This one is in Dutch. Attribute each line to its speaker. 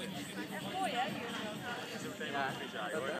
Speaker 1: Het is mooi hè hier.
Speaker 2: Ja,